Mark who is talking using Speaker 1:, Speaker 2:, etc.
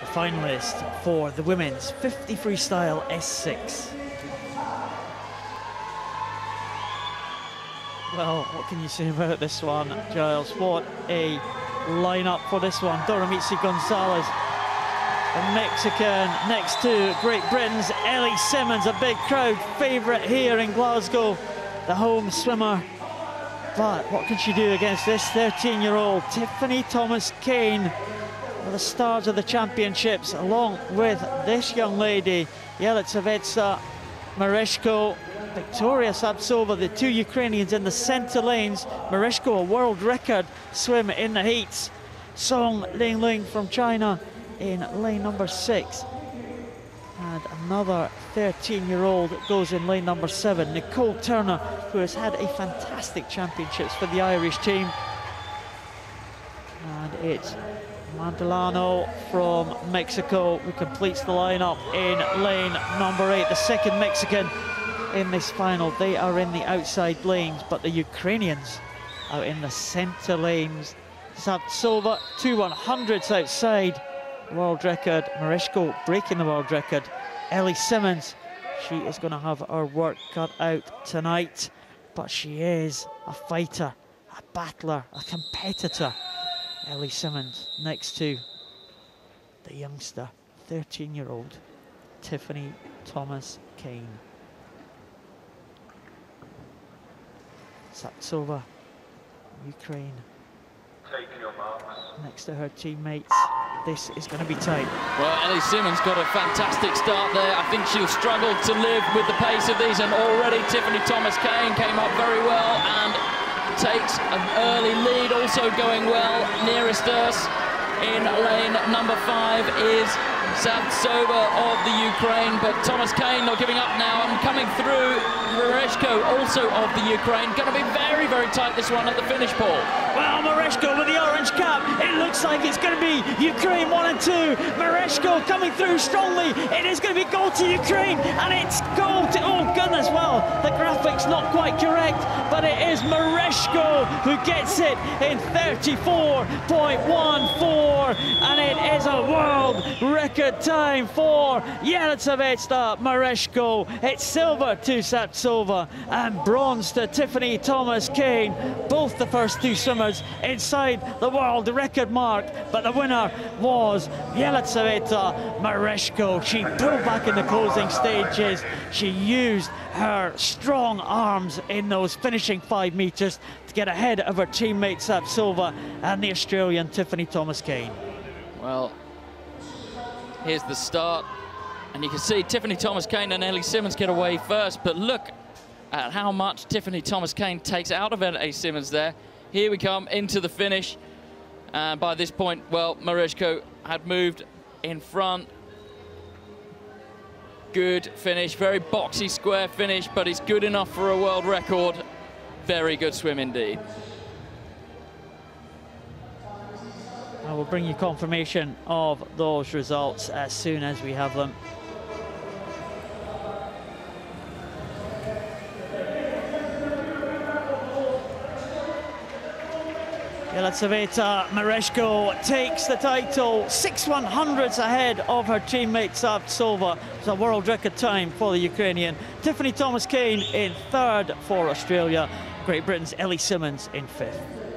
Speaker 1: the finalist for the women's 50 freestyle S6. Well, what can you say about this one, Giles? What a lineup for this one. Doramitzi Gonzalez, the Mexican, next to Great Britain's Ellie Simmonds, a big crowd favourite here in Glasgow, the home swimmer. But what can she do against this 13-year-old Tiffany Thomas-Kane, the stars of the championships, along with this young lady, Yelyzaveta Mereshko, Viktoriia Savtsova, the two Ukrainians in the centre lanes. Mereshko, a world record swim in the heats. Song Ling Ling from China in lane number six. And another 13-year-old goes in lane number seven, Nicole Turner, who has had a fantastic championships for the Irish team. And it's Mandujano from Mexico who completes the lineup in lane number eight, the second Mexican in this final. They are in the outside lanes, but the Ukrainians are in the centre lanes. Savtsova, two 100s outside. World record, Mereshko breaking the world record. Ellie Simmonds, she is going to have her work cut out tonight, but she is a fighter, a battler, a competitor. Ellie Simmonds next to the youngster, 13-year-old Tiffany Thomas-Kane. Savtsova, Ukraine. Next to her teammates. This is going to be tight.
Speaker 2: Well, Ellie Simmonds got a fantastic start there. I think she'll struggle to live with the pace of these, and already Tiffany Thomas-Kane came up very well and takes an early lead, also going well. Nearest us in lane number five is Savtsova of the Ukraine, but Thomas-Kane not giving up now and coming through. Mereshko also of the Ukraine. Going to be very, very tight this one at the finish, Paul.
Speaker 1: Well, Mereshko with the orange cap. It looks like it's going to be Ukraine one and two. Mereshko coming through strongly. It is going to be goal to Ukraine, and it's goal to. Oh goodness! Well, the graphics not quite correct, but it is Mereshko who gets it in 34.14, and it is a world record time for Yelyzaveta Mereshko. It's silver to Savtsova and bronze to Tiffany Thomas-Kane. Both the first two swimmers inside the world record mark, but the winner was Yelyzaveta Mereshko. She pulled back in the closing stages. She used her strong arms in those finishing five metres to get ahead of her teammate Savtsova and the Australian Tiffany Thomas-Kane.
Speaker 2: Well, here's the start. And you can see Tiffany Thomas-Kane and Ellie Simmonds get away first, but look at how much Tiffany Thomas-Kane takes out of Ellie Simmonds there. Here we come into the finish. And by this point, well, Mereshko had moved in front. Good finish, very boxy square finish, but it's good enough for a world record. Very good swim indeed.
Speaker 1: I will bring you confirmation of those results as soon as we have them. Yelyzaveta uh, Mereshko takes the title, six 100s ahead of her teammate Savtsova. It's a world record time for the Ukrainian. Tiffany Thomas-Kane in third for Australia. Great Britain's Ellie Simmonds in fifth.